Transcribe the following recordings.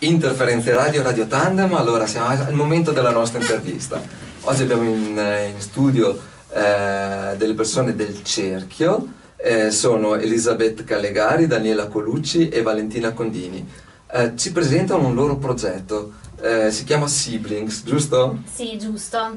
Interferenze Radio, Radio Tandem, allora siamo al momento della nostra intervista. Oggi abbiamo in, in studio eh, delle persone del cerchio, eh, sono Elisabeth Callegari, Daniela Colucci e Valentina Condini. Eh, ci presentano un loro progetto, eh, si chiama Siblings, giusto? Sì, giusto.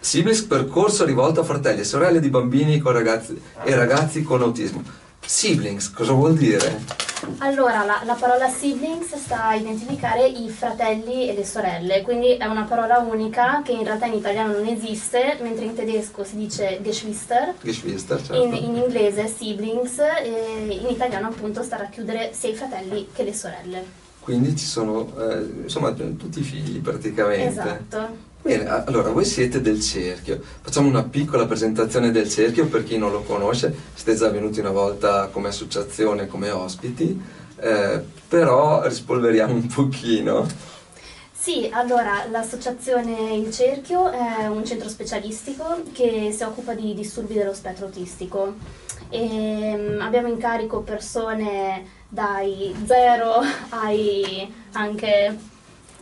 Siblings percorso rivolto a fratelli e sorelle di bambini ragazzi, e ragazzi con autismo. Siblings, cosa vuol dire? Allora, la, la, parola siblings sta a identificare i fratelli e le sorelle, quindi è una parola unica che in realtà in italiano non esiste, mentre in tedesco si dice Geschwister, Geschwister certo. in, in, inglese siblings, e in italiano appunto sta a racchiudere sia i fratelli che le sorelle. Quindi ci sono, eh, insomma, tutti i figli praticamente. Esatto. Bene, allora voi siete del cerchio, facciamo una piccola presentazione del cerchio per chi non lo conosce, siete già venuti una volta come associazione, come ospiti, eh, però rispolveriamo un pochino. Sì, allora l'associazione Il Cerchio è un centro specialistico che si occupa di disturbi dello spettro autistico. E, um, abbiamo in carico persone dai 0 ai anche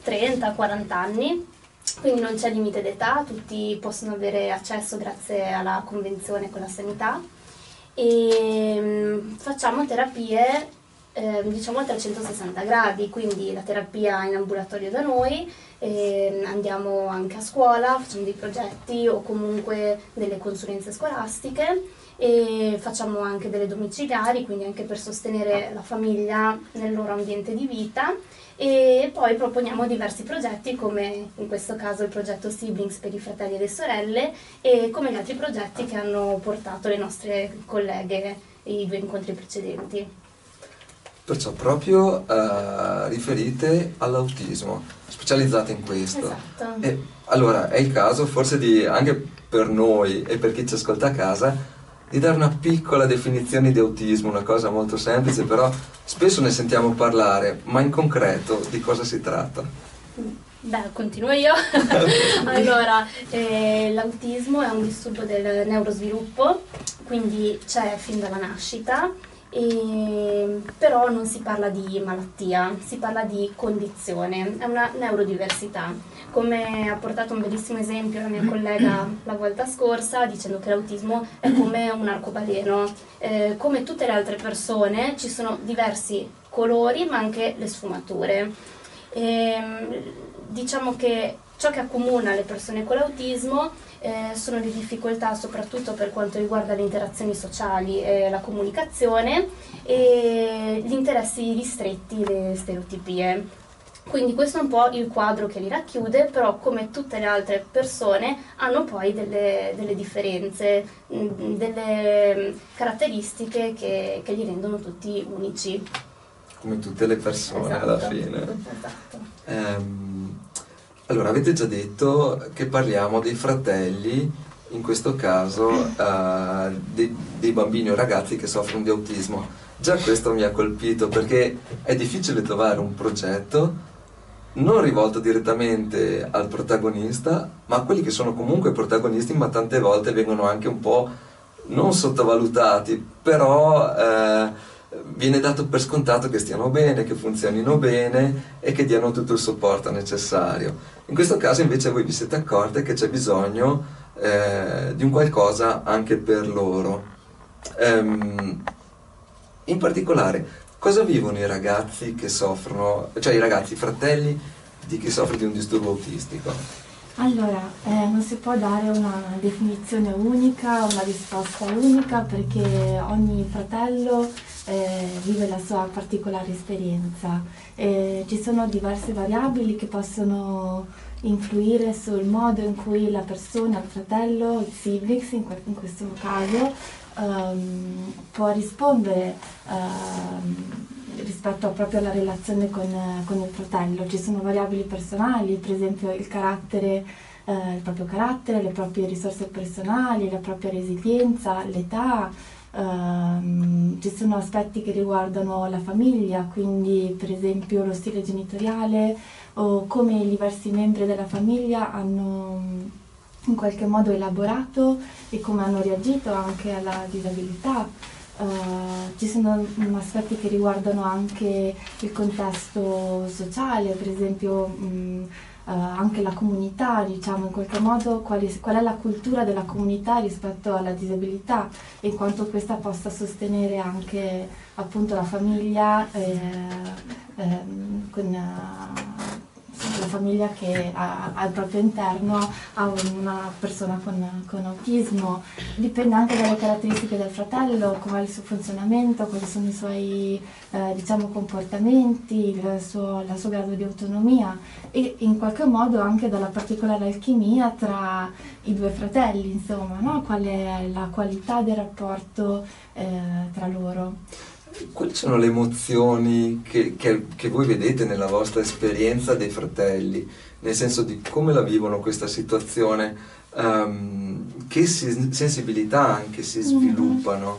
30-40 anni quindi non c'è limite d'età, tutti possono avere accesso grazie alla convenzione con la sanità. E mm, facciamo terapie eh, diciamo a 360 gradi, quindi la terapia in ambulatorio da noi, eh, andiamo anche a scuola, facciamo dei progetti o comunque delle consulenze scolastiche e facciamo anche delle domiciliari, quindi anche per sostenere la famiglia nel loro ambiente di vita e poi proponiamo diversi progetti come in questo caso il progetto Siblings per i fratelli e le sorelle e come gli altri progetti che hanno portato le nostre colleghe i due incontri precedenti. Perciò proprio uh, riferite all'autismo, specializzate in questo. Esatto. E, allora è il caso forse di, anche per noi e per chi ci ascolta a casa, di dare una piccola definizione di autismo, una cosa molto semplice, però spesso ne sentiamo parlare, ma in concreto di cosa si tratta? Beh, continuo io. allora, eh, l'autismo è un disturbo del neurosviluppo, quindi c'è fin dalla nascita e, però non si parla di malattia, si parla di condizione, è una neurodiversità. Come ha portato un bellissimo esempio la mia collega la volta scorsa, dicendo che l'autismo è come un arcobaleno, eh, come tutte le altre persone ci sono diversi colori ma anche le sfumature. E, diciamo che ciò che accomuna le persone con l'autismo eh, sono le difficoltà soprattutto per quanto riguarda le interazioni sociali e la comunicazione e gli interessi ristretti, le stereotipie. Quindi questo è un po' il quadro che li racchiude, però come tutte le altre persone hanno poi delle, delle differenze, mm, delle caratteristiche che, che, li rendono tutti unici. Come tutte le persone esatto. alla fine. Esatto. Um, allora, avete già detto che parliamo dei fratelli, in questo caso uh, dei, dei, bambini o ragazzi che soffrono di autismo. Già questo mi ha colpito perché è difficile trovare un progetto non rivolto direttamente al protagonista, ma a quelli che sono comunque protagonisti, ma tante volte vengono anche un po' non sottovalutati, però eh, viene dato per scontato che stiano bene, che funzionino bene e che diano tutto il supporto necessario. In questo caso invece voi vi siete accorti che c'è bisogno eh, di un qualcosa anche per loro. Um, in particolare, cosa vivono i ragazzi che soffrono, cioè i ragazzi, i fratelli di chi soffre di un disturbo autistico? Allora, eh, non si può dare una definizione unica, una risposta unica perché ogni fratello eh, vive la sua particolare esperienza. Eh, ci sono diverse variabili che possono influire sul modo in cui la persona, il fratello, il siblings in, in questo caso, um, può rispondere um, rispetto proprio alla relazione con, con, il fratello. Ci sono variabili personali, per esempio il carattere, eh, il proprio carattere, le proprie risorse personali, la propria resilienza, l'età, Uh, ci sono aspetti che riguardano la famiglia, quindi per esempio lo stile genitoriale o come i diversi membri della famiglia hanno in qualche modo elaborato e come hanno reagito anche alla disabilità. Uh, ci sono aspetti che riguardano anche il contesto sociale, per esempio mh, uh, anche la comunità, diciamo in qualche modo qual è, qual è, la cultura della comunità rispetto alla disabilità e quanto questa possa sostenere anche appunto la famiglia eh, eh, con, uh, la famiglia che ha, al proprio interno ha una persona con, con, autismo, dipende anche dalle caratteristiche del fratello, qual è il suo funzionamento, quali sono i suoi eh, diciamo, comportamenti, il suo, la sua grado di autonomia e in qualche modo anche dalla particolare alchimia tra i due fratelli, insomma, no? qual è la qualità del rapporto eh, tra loro. Quali sono le emozioni che, che, che, voi vedete nella vostra esperienza dei fratelli? Nel senso di come la vivono questa situazione, um, che si, sensibilità anche si mm-hmm. sviluppano?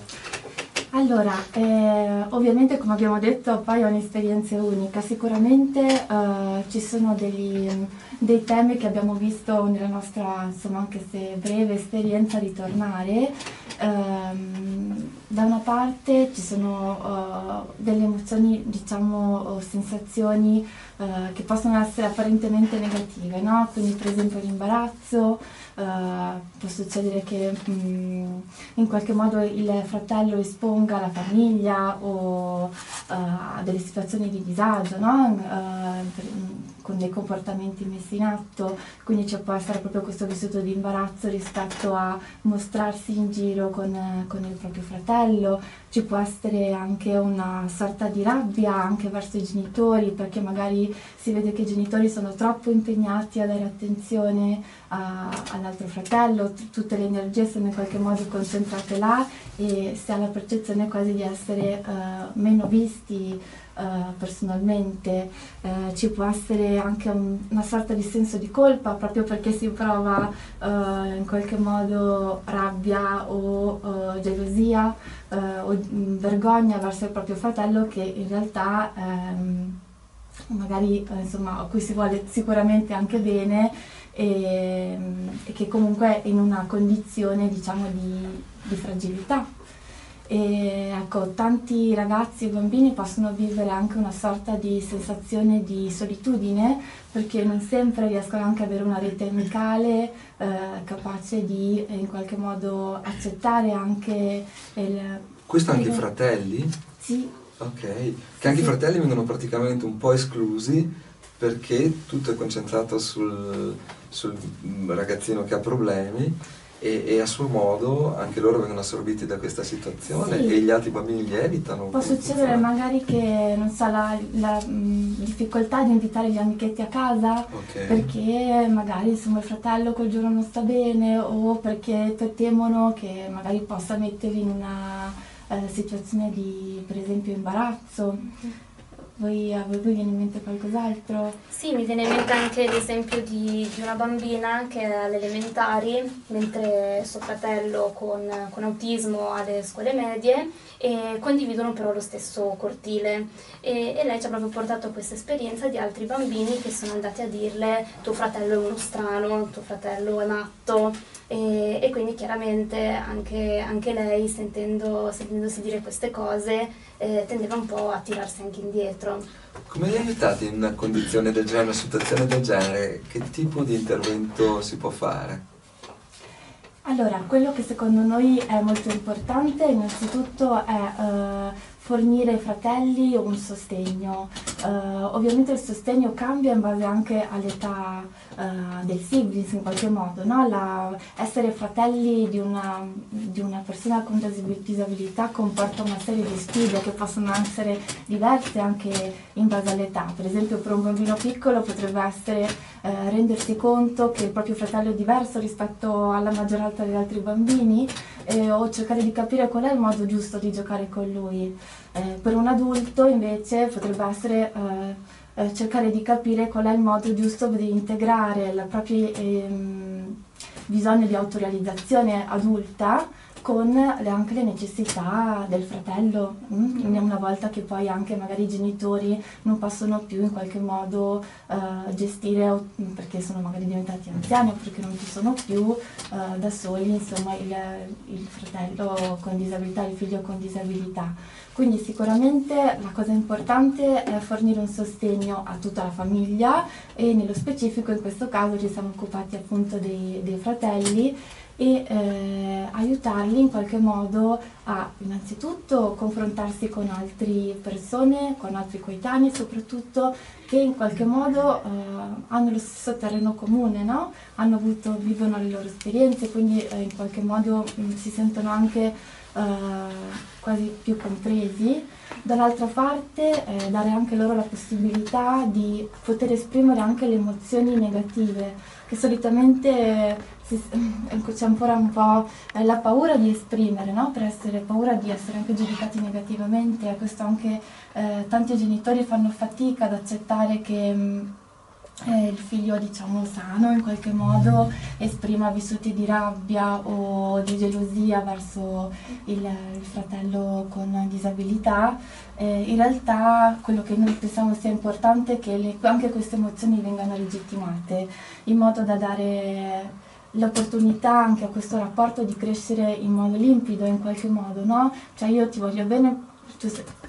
Allora, eh, ovviamente come abbiamo detto poi è un'esperienza unica, sicuramente eh, ci sono degli, dei temi che abbiamo visto nella nostra, insomma anche se breve esperienza ritornare, ehm, da una parte ci sono uh, delle emozioni, diciamo, o sensazioni uh, che possono essere apparentemente negative, no? Quindi per esempio l'imbarazzo, uh, può succedere che um, in qualche modo il fratello esponga la famiglia o a delle situazioni di disagio, no? per, con dei comportamenti messi in atto, quindi ci può essere proprio questo vissuto di imbarazzo rispetto a mostrarsi in giro con, con il proprio fratello, ci può essere anche una sorta di rabbia anche verso i genitori perché magari si vede che i genitori sono troppo impegnati a dare attenzione all'altro fratello, tutte le energie sono in qualche modo concentrate là e si ha la percezione quasi di essere uh, meno visti personalmente, uh, ci può essere anche un, una sorta di senso di colpa proprio perché si prova uh, in qualche modo rabbia o gelosia o mm, vergogna verso il proprio fratello che in realtà um, magari insomma a cui si vuole sicuramente anche bene e, mm, e che comunque è in una condizione diciamo di, di fragilità e ecco, tanti ragazzi e bambini possono vivere anche una sorta di sensazione di solitudine perché non sempre riescono anche ad avere una rete amicale eh, capace di in qualche modo accettare anche il... Questo anche i fratelli? Sì. Ok, che anche sì. i fratelli vengono praticamente un po' esclusi perché tutto è concentrato sul, sul ragazzino che ha problemi e, e, a suo modo anche loro vengono assorbiti da questa situazione sì. e gli altri bambini li evitano. Può succedere magari che non so, la, la mh, difficoltà di invitare gli amichetti a casa okay. perché magari insomma, il fratello quel giorno non sta bene o perché temono che magari possa metterli in una eh, situazione di per esempio imbarazzo. Voi, a voi viene in mente qualcos'altro? Sì, mi viene in mente anche l'esempio di, di una bambina che è alle elementari, mentre suo fratello con, con autismo alle scuole medie e condividono però lo stesso cortile e, e lei ci ha proprio portato questa esperienza di altri bambini che sono andati a dirle tuo fratello è uno strano, tuo fratello è matto e, e quindi chiaramente anche, anche lei sentendo, sentendosi dire queste cose eh, tendeva un po' a tirarsi anche indietro. Come li aiutate in una condizione del genere, una situazione del genere? Che tipo di intervento si può fare? Allora, quello che secondo noi è molto importante innanzitutto è eh, fornire ai fratelli un sostegno. Uh, ovviamente il sostegno cambia in base anche all'età uh, dei siblings in qualche modo, no? La, essere fratelli di una, di una, persona con disabilità comporta una serie di sfide che possono essere diverse anche in base all'età. Per esempio per un bambino piccolo potrebbe essere uh, rendersi conto che il proprio fratello è diverso rispetto alla maggioranza degli altri bambini eh, o cercare di capire qual è il modo giusto di giocare con lui. Eh, per un adulto invece potrebbe essere eh, eh cercare di capire qual è il modo giusto di integrare il proprio ehm, bisogno di autorealizzazione adulta con le, anche le necessità del fratello, mm? una volta che poi anche magari i genitori non possono più in qualche modo uh, gestire perché sono magari diventati anziani o perché non ci sono più uh, da soli, insomma il, il fratello con disabilità, il figlio con disabilità. Quindi sicuramente la cosa importante è fornire un sostegno a tutta la famiglia e nello specifico in questo caso ci siamo occupati appunto dei, dei fratelli e eh, aiutarli in qualche modo a innanzitutto confrontarsi con altre persone, con altri coetanei soprattutto che in qualche modo eh, hanno lo stesso terreno comune, no? avuto, vivono le loro esperienze, quindi eh, in qualche modo mh, mm, si sentono anche eh, quasi più compresi. Dall'altra parte eh, dare anche loro la possibilità di poter esprimere anche le emozioni negative, che solitamente Ecco, c'è ancora un po' eh, la paura di esprimere, no? per essere paura di essere anche giudicati negativamente, questo anche eh, tanti genitori fanno fatica ad accettare che mm, eh, il figlio diciamo sano in qualche modo esprima vissuti di rabbia o di gelosia verso il, il fratello con disabilità. Eh, in realtà quello che noi pensiamo sia importante è che le, anche queste emozioni vengano legittimate in modo da dare l'opportunità anche a questo rapporto di crescere in modo limpido in qualche modo, no? Cioè io ti voglio bene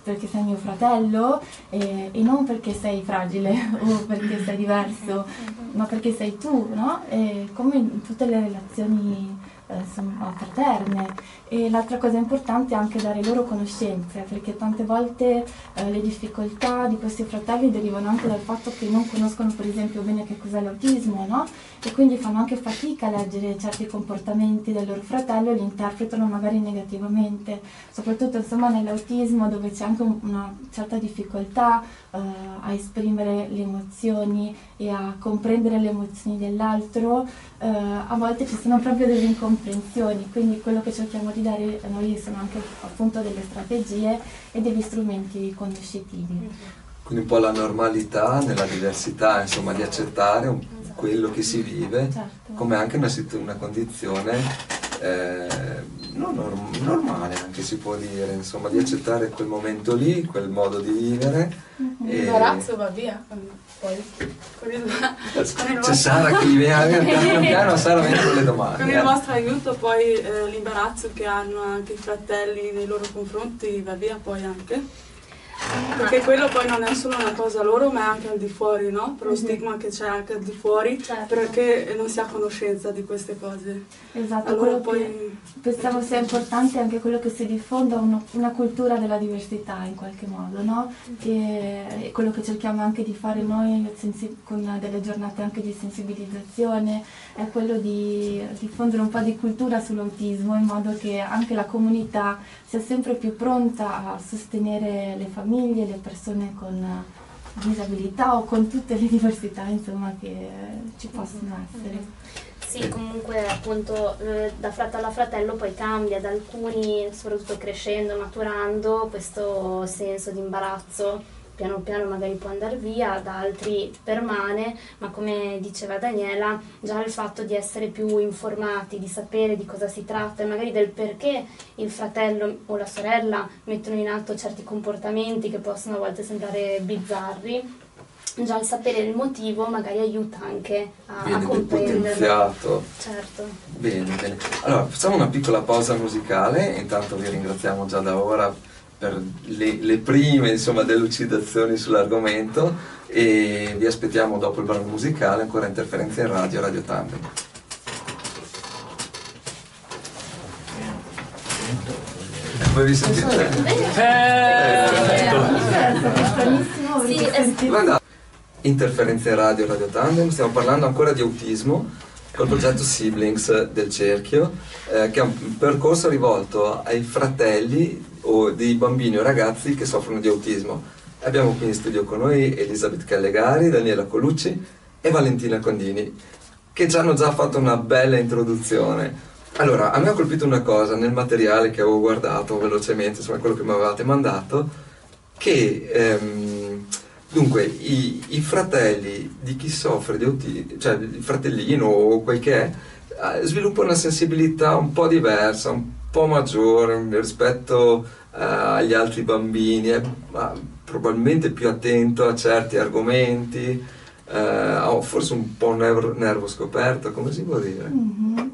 perché sei mio fratello e, e, non perché sei fragile o perché sei diverso, ma perché sei tu, no? E come in tutte le relazioni eh, fraterne e l'altra cosa importante è anche dare loro conoscenze perché tante volte eh, le difficoltà di questi fratelli derivano anche dal fatto che non conoscono per esempio bene che cos'è l'autismo no? e quindi fanno anche fatica a leggere certi comportamenti del loro fratello e li interpretano magari negativamente soprattutto insomma nell'autismo dove c'è anche una certa difficoltà eh, a esprimere le emozioni e a comprendere le emozioni dell'altro eh, a volte ci sono proprio delle incomprensioni comprensioni, quindi quello che cerchiamo di dare a noi sono anche appunto delle strategie e degli strumenti conoscitivi. Quindi un po' la normalità nella diversità, insomma, di accettare un, quello che si vive certo. come anche una, una condizione eh, non norm- normale anche si può dire, insomma, di accettare quel momento lì, quel modo di vivere. Mm-hmm. E... L'imbarazzo va via, poi con il, con il C'è Sara che gli viene piano piano, Sara viene con le domande. Con il eh. vostro aiuto poi eh, l'imbarazzo che hanno anche i fratelli nei loro confronti va via poi anche. Perché quello poi non è solo una cosa loro, ma è anche al di fuori, no? Per lo mm-hmm. stigma che c'è anche al di fuori, certo. perché non si ha conoscenza di queste cose. Esatto, allora poi... pensiamo sia importante anche quello che si diffonda uno, una cultura della diversità in qualche modo, no? E, quello che cerchiamo anche di fare noi con delle giornate anche di sensibilizzazione è quello di diffondere un po' di cultura sull'autismo in modo che anche la comunità sia sempre più pronta a sostenere le famiglie, le persone con disabilità o con tutte le diversità insomma, che ci possono essere. Sì, comunque appunto eh, da fratello a fratello poi cambia, da alcuni, soprattutto crescendo, maturando, questo senso di imbarazzo piano piano magari può andare via, da altri permane, ma come diceva Daniela, già il fatto di essere più informati, di sapere di cosa si tratta e magari del perché il fratello o la sorella mettono in atto certi comportamenti che possono a volte sembrare bizzarri, già il sapere il motivo magari aiuta anche a, viene a comprenderlo. Certo. Bene, bene. Allora, facciamo una piccola pausa musicale, intanto vi ringraziamo già da ora per le, le prime insomma, delucidazioni sull'argomento e vi aspettiamo dopo il brano musicale ancora interferenze in radio, Radio Tandem. Come vi sentite? Eh, Interferenze in radio, Radio Tandem, stiamo parlando ancora di autismo col progetto Siblings del Cerchio, eh, che è un percorso rivolto ai fratelli o dei bambini o ragazzi che soffrono di autismo. Abbiamo qui in studio con noi Elisabeth Callegari, Daniela Colucci e Valentina Condini, che ci hanno già fatto una bella introduzione. Allora, a me ha colpito una cosa nel materiale che avevo guardato velocemente, insomma quello che mi avevate mandato, che ehm, dunque i, i, fratelli di chi soffre di autismo, cioè il fratellino o quel che è, eh, sviluppano una sensibilità un po' diversa, un po' maggiore rispetto uh, agli altri bambini, è probabilmente più attento a certi argomenti, uh, forse un po' nervo, nervo, scoperto, come si può dire? Mm-hmm.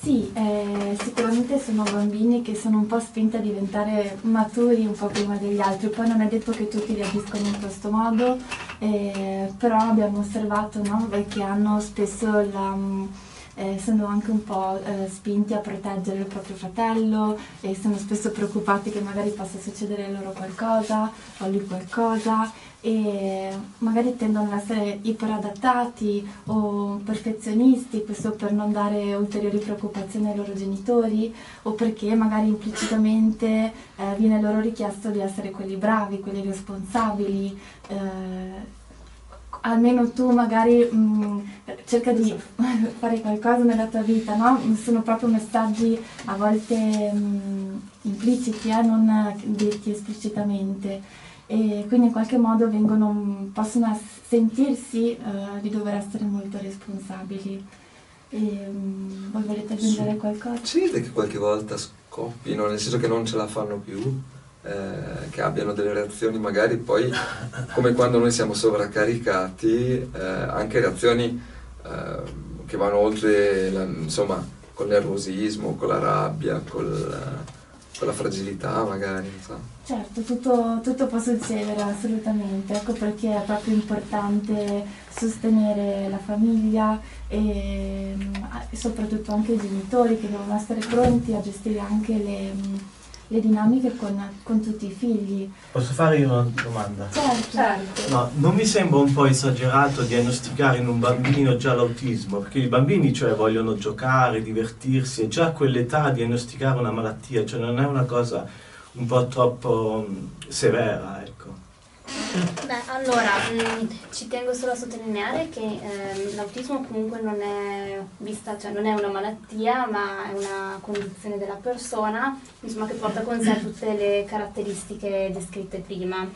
Sì, eh, sicuramente sono bambini che sono un po' spinti a diventare maturi un po' prima degli altri, poi non è detto che tutti reagiscono in questo modo, eh, però abbiamo osservato no, che hanno spesso la eh, sono anche un po' eh, spinti a proteggere il proprio fratello e sono spesso preoccupati che magari possa succedere loro qualcosa o a lui qualcosa e magari tendono ad essere iperadattati o perfezionisti, questo per non dare ulteriori preoccupazioni ai loro genitori o perché magari implicitamente eh, viene loro richiesto di essere quelli bravi, quelli responsabili. Eh, almeno tu magari mh, mm, cerca di fare qualcosa nella tua vita, no? Sono proprio messaggi a volte mh, mm, impliciti, eh? non detti esplicitamente. E quindi in qualche modo vengono, mm, possono sentirsi uh, di dover essere molto responsabili. E, um, voi volete aggiungere qualcosa? Sì, che qualche volta scoppino, nel senso che non ce la fanno più eh, che abbiano delle reazioni magari poi come quando noi siamo sovraccaricati, eh, anche reazioni eh, che vanno oltre, la, insomma, col nervosismo, con la rabbia, col, con la fragilità magari. So. Certo, tutto, tutto può succedere assolutamente, ecco perché è proprio importante sostenere la famiglia e, e soprattutto anche i genitori che devono essere pronti a gestire anche le le dinamiche con, con, tutti i figli. Posso fare io una domanda? Certo. certo. No, non mi sembra un po' esagerato diagnosticare in un bambino già l'autismo, perché i bambini cioè vogliono giocare, divertirsi, e già a quell'età diagnosticare una malattia, cioè non è una cosa un po' troppo um, severa. Beh, allora, mh, mm, ci tengo solo a sottolineare che ehm, l'autismo comunque non è vista, cioè non è una malattia, ma è una condizione della persona, insomma, che porta con sé tutte le caratteristiche descritte prima.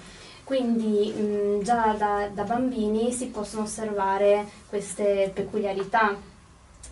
Quindi mh, mm, già da, da bambini si possono osservare queste peculiarità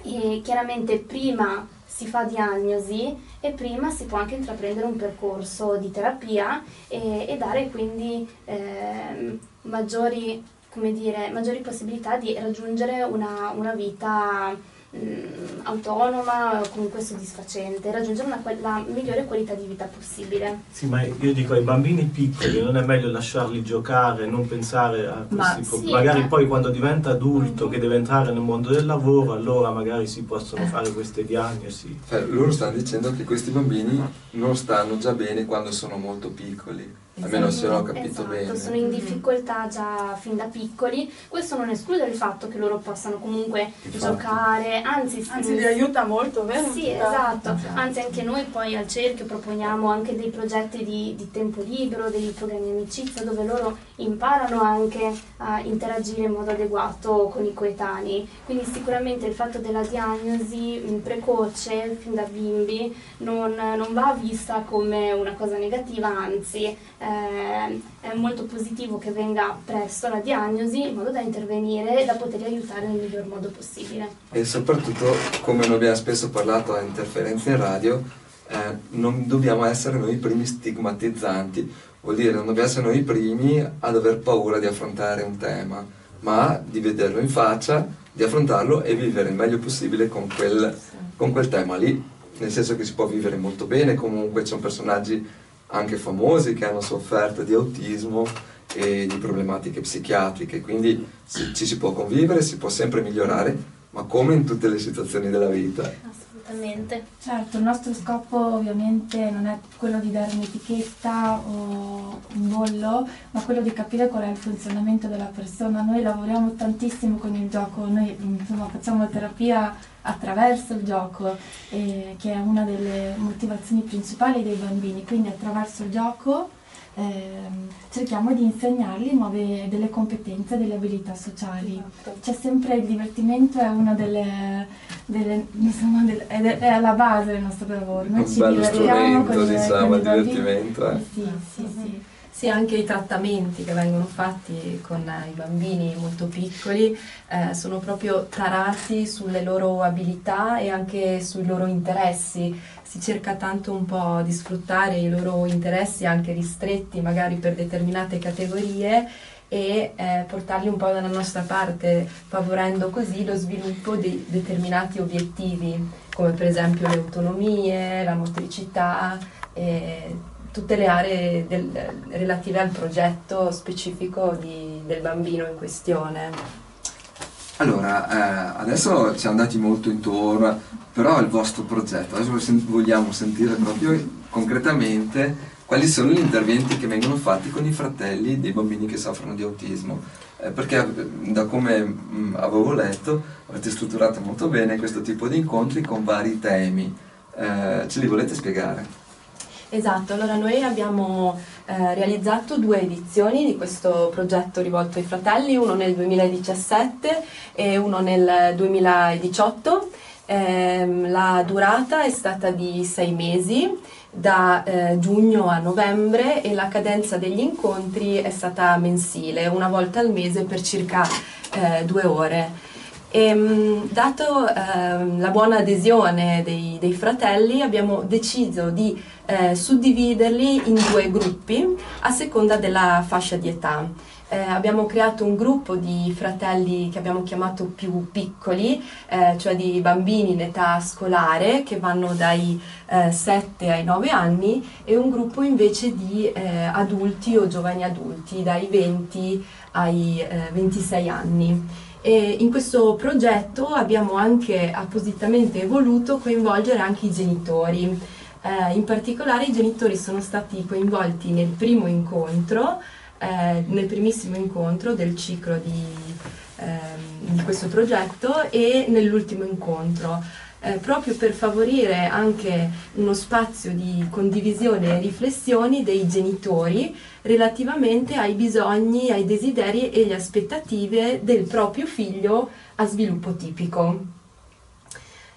e chiaramente prima si fa diagnosi e prima si può anche intraprendere un percorso di terapia e, e dare quindi eh, maggiori, dire, maggiori, possibilità di raggiungere una, una vita mh, mm, autonoma o comunque soddisfacente, raggiungere una, la migliore qualità di vita possibile. Sì, ma io dico ai bambini piccoli non è meglio lasciarli giocare, non pensare a questi ma, problemi. Sì, magari eh. poi quando diventa adulto mm-hmm. che deve entrare nel mondo del lavoro, allora magari si possono fare queste diagnosi. Eh, loro stanno dicendo che questi bambini non stanno già bene quando sono molto piccoli Almeno se l'ho capito esatto, bene. Sono in difficoltà già fin da piccoli. Questo non esclude il fatto che loro possano comunque Infatti. giocare, anzi, anzi li aiuta molto, vero? Sì, esatto. esatto. Anzi, anche noi poi al cerchio proponiamo anche dei progetti di, di tempo libero, dei programmi di amicizia dove loro imparano anche a interagire in modo adeguato con i coetanei. Quindi sicuramente il fatto della diagnosi precoce fin da bimbi non, non va vista come una cosa negativa, anzi eh, è molto positivo che venga presto la diagnosi in modo da intervenire e da poter aiutare nel miglior modo possibile. E soprattutto, come noi abbiamo spesso parlato a interferenze in radio, eh, non dobbiamo essere noi i primi stigmatizzanti, vuol dire non dobbiamo essere noi i primi a dover paura di affrontare un tema, ma di vederlo in faccia, di affrontarlo e vivere il meglio possibile con quel, con quel tema lì, nel senso che si può vivere molto bene, comunque ci sono personaggi anche famosi che hanno sofferto di autismo e di problematiche psichiatriche, quindi ci si può convivere, si può sempre migliorare, ma come in tutte le situazioni della vita. Assolutamente. Certo, il nostro scopo ovviamente non è quello di dare un'etichetta o un bollo, ma quello di capire qual è il funzionamento della persona. Noi lavoriamo tantissimo con il gioco, noi insomma, facciamo terapia attraverso il gioco, eh, che è una delle motivazioni principali dei bambini, quindi attraverso il gioco cerchiamo di insegnargli nuove delle competenze, delle abilità sociali. Esatto. C'è sempre il divertimento, è una delle, delle insomma, del, è, è, alla base del nostro lavoro. Noi Un ci divertiamo con, diciamo, con il divertimento. Eh. Sì, sì, sì. Sì, anche i trattamenti che vengono fatti con i bambini molto piccoli eh, sono proprio tarati sulle loro abilità e anche sui loro interessi. Si cerca tanto un po' di sfruttare i loro interessi anche ristretti magari per determinate categorie e eh, portarli un po' dalla nostra parte, favorendo così lo sviluppo di determinati obiettivi, come per esempio le autonomie, la motricità, e tutte le aree del, relative al progetto specifico di, del bambino in questione. Allora, eh, adesso ci andati molto intorno, però il vostro progetto, adesso vogliamo sentire proprio concretamente quali sono gli interventi che vengono fatti con i fratelli dei bambini che soffrono di autismo. Eh, perché da come mh, avevo letto avete strutturato molto bene questo tipo di incontri con vari temi. Eh, ce li volete spiegare? Esatto, allora noi abbiamo eh, realizzato due edizioni di questo progetto rivolto ai fratelli, uno nel 2017 e uno nel 2018. Eh, la durata è stata di sei mesi da eh, giugno a novembre e la cadenza degli incontri è stata mensile, una volta al mese per circa eh, due ore. E, ehm, dato eh, la buona adesione dei, dei, fratelli abbiamo deciso di eh, suddividerli in due gruppi a seconda della fascia di età eh, abbiamo creato un gruppo di fratelli che abbiamo chiamato più piccoli, eh, cioè di bambini in età scolare che vanno dai eh, 7 ai 9 anni e un gruppo invece di eh, adulti o giovani adulti dai 20 ai 26 eh, anni. E in questo progetto abbiamo anche appositamente voluto coinvolgere anche i genitori. Eh, in particolare i genitori sono stati coinvolti nel primo incontro eh, nel primissimo incontro del ciclo di, eh, di questo progetto e nell'ultimo incontro. Eh, proprio per favorire anche uno spazio di condivisione e riflessioni dei genitori relativamente ai bisogni, ai desideri e alle aspettative del proprio figlio a sviluppo tipico.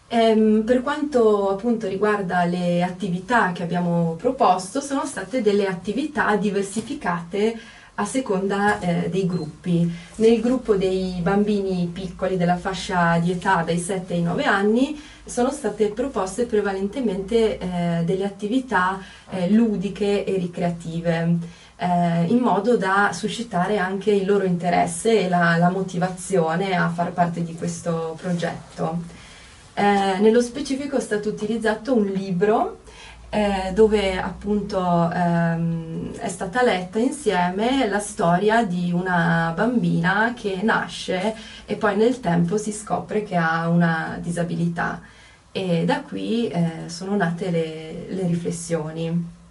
Ehm, per quanto appunto riguarda le attività che abbiamo proposto, sono state delle attività diversificate a seconda eh, dei gruppi. Nel gruppo dei bambini piccoli della fascia di età dai 7 ai 9 anni sono state proposte prevalentemente eh, delle attività eh, ludiche e ricreative eh, in modo da suscitare anche il loro interesse e la, la motivazione a far parte di questo progetto. Eh, nello specifico è stato utilizzato un libro eh, dove appunto ehm, è stata letta insieme la storia di una bambina che nasce e poi nel tempo si scopre che ha una disabilità e da qui eh, sono nate le, le riflessioni.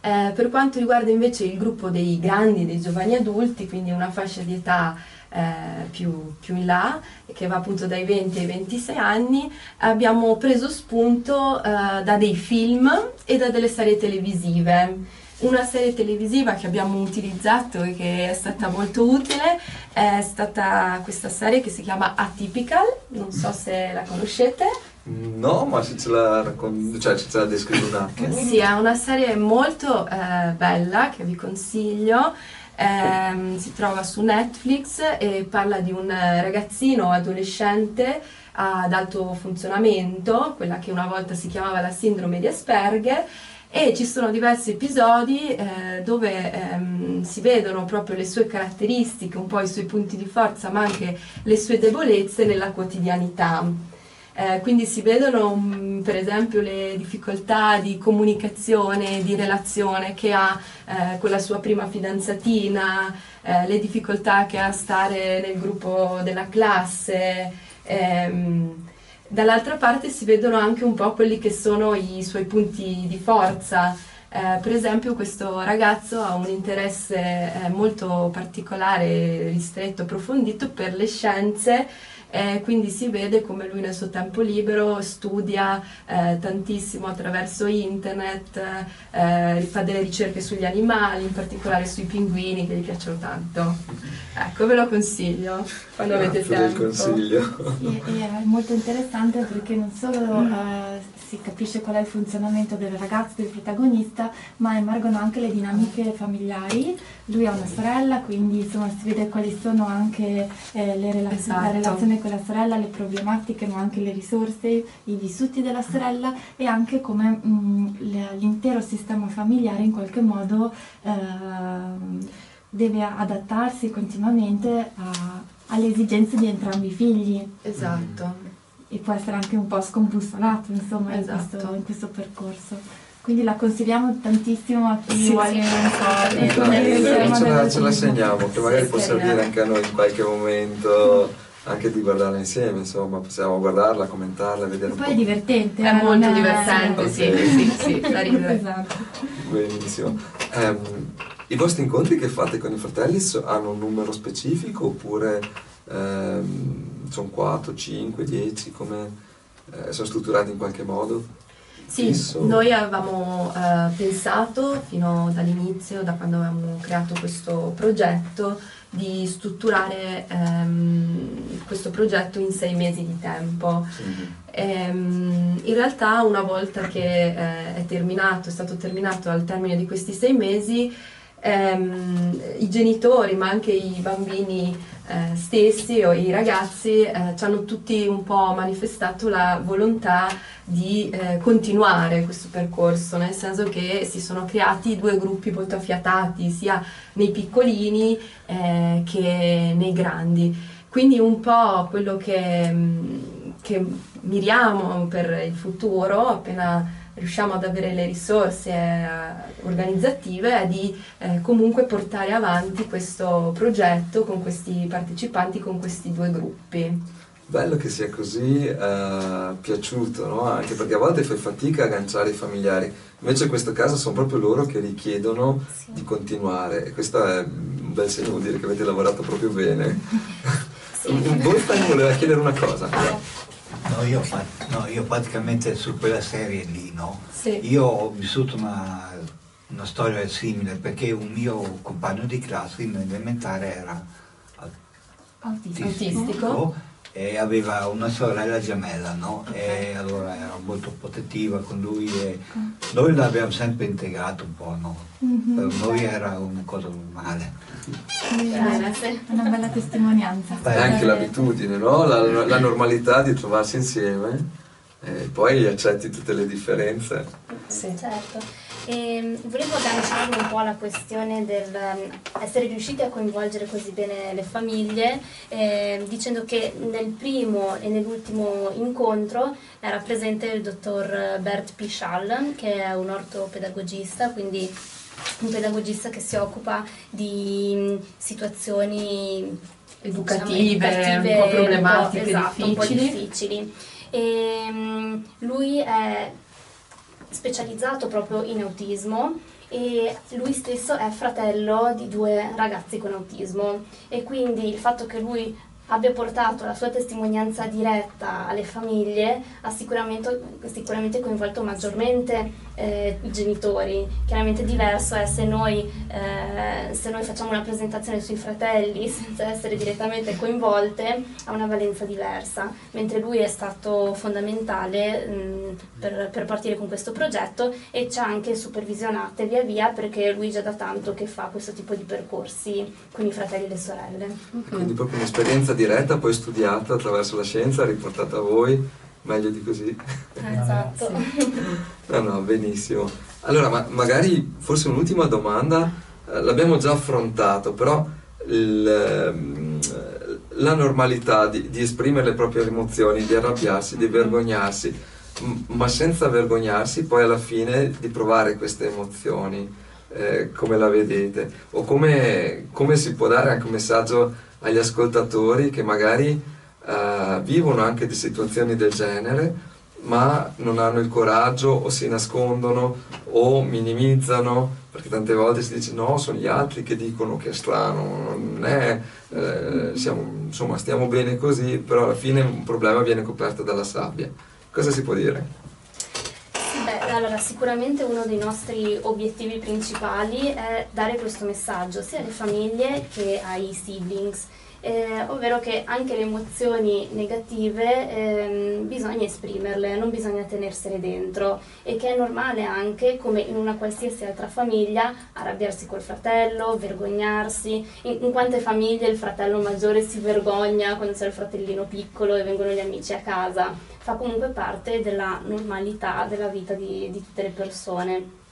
Eh, per quanto riguarda invece il gruppo dei grandi, dei giovani adulti, quindi una fascia di età eh, più, più, in là, che va appunto dai 20 ai 26 anni, abbiamo preso spunto eh, da dei film e da delle serie televisive. Una serie televisiva che abbiamo utilizzato e che è stata molto utile è stata questa serie che si chiama Atypical, non so se la conoscete. No, ma se ce la, raccon- cioè, ce la descrivo un attimo. Sì, è una serie molto eh, bella che vi consiglio ehm, si trova su Netflix e parla di un ragazzino adolescente ad alto funzionamento, quella che una volta si chiamava la sindrome di Asperger e ci sono diversi episodi eh, dove ehm, si vedono proprio le sue caratteristiche, un po' i suoi punti di forza, ma anche le sue debolezze nella quotidianità. Eh, quindi si vedono mm, per esempio le difficoltà di comunicazione, di relazione che ha eh, con la sua prima fidanzatina, eh, le difficoltà che ha a stare nel gruppo della classe. Ehm, dall'altra parte si vedono anche un po' quelli che sono i suoi punti di forza. Eh, per esempio questo ragazzo ha un interesse eh, molto particolare, ristretto, approfondito per le scienze e quindi si vede come lui nel suo tempo libero studia eh, tantissimo attraverso internet, eh, fa delle ricerche sugli animali, in particolare sui pinguini che gli piacciono tanto. Ecco, ve lo consiglio quando avete Grazie del tempo. consiglio. Sì, è molto interessante perché non solo eh, si capisce qual è il funzionamento del ragazzo, del protagonista, ma emergono anche le dinamiche familiari. Lui ha una sorella, quindi insomma si vede quali sono anche eh, le relaz- la Esatto. relazione con la sorella, le problematiche, ma anche le risorse, i vissuti della sorella e anche come mh, le- l'intero sistema familiare in qualche modo ehm, deve adattarsi continuamente a- alle esigenze di entrambi i figli Esatto. e può essere anche un po' scombussolato insomma in, Esatto. questo, in questo percorso. Quindi la consigliamo tantissimo a chi Sì, vuole sì. un po' Eh, ce, la, ce la dell'autismo. segniamo, che magari Sì, può servire anche a noi in qualche momento anche di guardarla insieme, insomma, possiamo guardarla, commentarla, vedere un poi po'. è divertente. È eh, molto divertente, Ok. sì, sì, sì, da ridere. Esatto. Benissimo. Ehm, I vostri incontri che fate con i fratelli so- hanno un numero specifico oppure ehm, sono 4, 5, 10, come eh, sono strutturati in qualche modo? Sì, Fisso? noi avevamo eh, pensato fino dall'inizio, da quando avevamo creato questo progetto, di strutturare ehm, questo progetto in sei mesi di tempo. Mhm. Ehm, in realtà una volta che eh, è terminato, è stato terminato al termine di questi sei mesi, ehm, i genitori ma anche i bambini eh, stessi o i ragazzi eh, ci hanno tutti un po' manifestato la volontà di eh, continuare questo percorso, nel senso che si sono creati due gruppi molto affiatati, sia nei piccolini eh, che nei grandi. Quindi un po' quello che, mh, che miriamo per il futuro, appena riusciamo ad avere le risorse eh, organizzative, di eh, comunque portare avanti questo progetto con questi partecipanti, con questi due gruppi. Bello che sia così eh, piaciuto, no? Anche perché a volte fai fatica a agganciare i familiari, invece in questo caso sono proprio loro che richiedono Sì. di continuare e questo è un bel segno, vuol dire che avete lavorato proprio bene. Sì. Wolfgang voleva chiedere una cosa. No io, no, io praticamente su quella serie lì, no? Sì. Io ho vissuto una, una storia simile perché un mio compagno di classe in elementare era Autistico. Autistico. E aveva una sorella gemella, no? E allora era molto protettiva con lui e noi l'abbiamo sempre integrato un po', no? Mhm. Per noi era una cosa normale. Sì. È una bella testimonianza. È anche l'abitudine, no? la, la normalità di trovarsi insieme e poi accetti tutte le differenze. Sì. Certo. E volevo agganciarmi un po' alla questione del ehm, essere riusciti a coinvolgere così bene le famiglie, eh, dicendo che nel primo e nell'ultimo incontro era presente il dottor Bert Pichal, che è un ortopedagogista, quindi un pedagogista che si occupa di mm, situazioni Educative, diciamo, un po' problematiche, esatto, un po' difficili. difficili. E, mm, lui è specializzato proprio in autismo e lui stesso è fratello di due ragazzi con autismo. E quindi il fatto che lui abbia portato la sua testimonianza diretta alle famiglie ha sicuramente, sicuramente coinvolto maggiormente eh, genitori. Chiaramente diverso è se noi, eh, se noi facciamo una presentazione sui fratelli senza essere direttamente coinvolte, ha una valenza diversa, mentre lui è stato fondamentale mh, per, per partire con questo progetto e ci ha anche supervisionate via via perché lui già da tanto che fa questo tipo di percorsi con i fratelli e le sorelle. Quindi proprio un'esperienza diretta, poi studiata attraverso la scienza, riportata a voi, meglio di così. Esatto. No, no, benissimo. Allora, ma magari forse un'ultima domanda, eh, l'abbiamo già affrontato, però ehm, la normalità di, di esprimere le proprie emozioni, di arrabbiarsi, di vergognarsi, m- ma senza vergognarsi poi alla fine di provare queste emozioni, eh, come la vedete? O come, come si può dare anche un messaggio agli ascoltatori che magari eh, vivono anche di situazioni del genere, ma non hanno il coraggio o si nascondono o minimizzano, perché tante volte si dice no, sono gli altri che dicono che è strano, non è, eh, siamo- insomma stiamo bene così, però alla fine un problema viene coperto dalla sabbia. Cosa si può dire? Beh, allora sicuramente uno dei nostri obiettivi principali è dare questo messaggio sia alle famiglie che ai siblings eh, ovvero che anche le emozioni negative ehm, bisogna esprimerle, non bisogna tenersele dentro e che è normale anche, come in una qualsiasi altra famiglia, arrabbiarsi col fratello, vergognarsi. In, in quante famiglie il fratello maggiore si vergogna quando c'è il fratellino piccolo e vengono gli amici a casa? Fa comunque parte della normalità della vita di, di tutte le persone.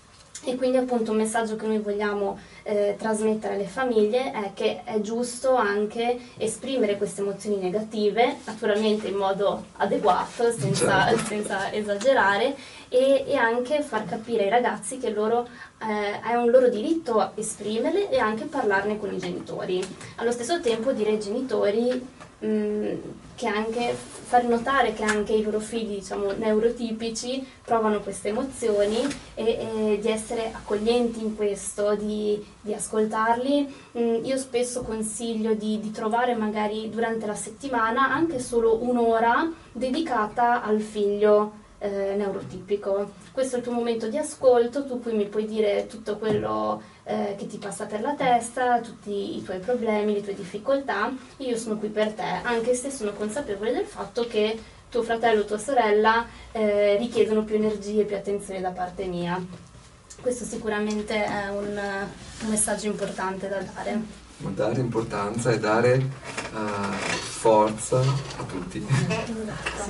E quindi appunto un messaggio che noi vogliamo eh, trasmettere alle famiglie è che è giusto anche esprimere queste emozioni negative, naturalmente in modo adeguato, senza, certo. senza esagerare, e, e, anche far capire ai ragazzi che loro, eh, è un loro diritto a esprimerle e anche parlarne con i genitori. Allo stesso tempo dire ai genitori Mm, che anche far notare che anche i loro figli diciamo, neurotipici provano queste emozioni e, e, di essere accoglienti in questo, di, di ascoltarli. Mm, io spesso consiglio di, di, trovare magari durante la settimana anche solo un'ora dedicata al figlio eh, neurotipico. Questo è il tuo momento di ascolto, tu qui mi puoi dire tutto quello eh, che ti passa per la testa, tutti i tuoi problemi, le tue difficoltà, io sono qui per te, anche se sono consapevole del fatto che tuo fratello o tua sorella eh, richiedono più energie e più attenzione da parte mia. Questo sicuramente è un, un messaggio importante da dare dare importanza e dare uh, forza a tutti.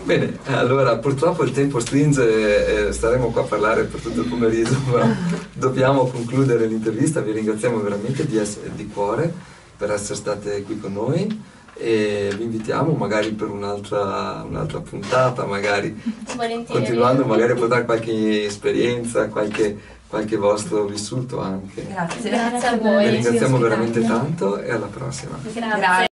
Bene, allora purtroppo il tempo stringe e staremo qua a parlare per tutto il pomeriggio, ma dobbiamo concludere l'intervista. Vi ringraziamo veramente di, essere, di cuore per essere state qui con noi e vi invitiamo magari per un'altra, un'altra puntata, magari continuando magari a portare qualche esperienza, qualche qualche vostro vissuto anche. Grazie. Grazie a voi. Vi ringraziamo veramente tanto e alla prossima. Grazie.